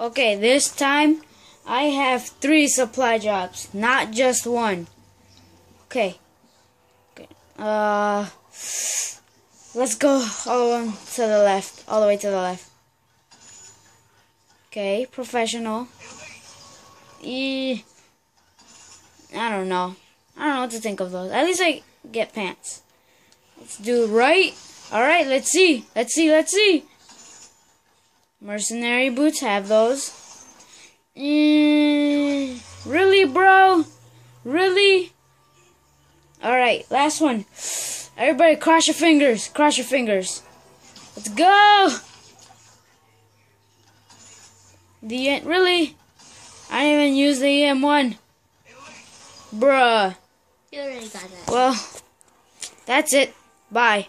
Okay, this time I have three supply drops, not just one. Okay. Okay. Uh, let's go all to the left, all the way to the left. Okay, professional. E. I don't know. I don't know what to think of those. At least I get pants. Let's do right. All right, let's see. Let's see. Let's see. Mercenary boots have those. Mm, really, bro? Really? Alright, last one. Everybody, cross your fingers. Cross your fingers. Let's go! The end. Really? I didn't even use the EM1. Bruh. You already got that. Well, that's it. Bye.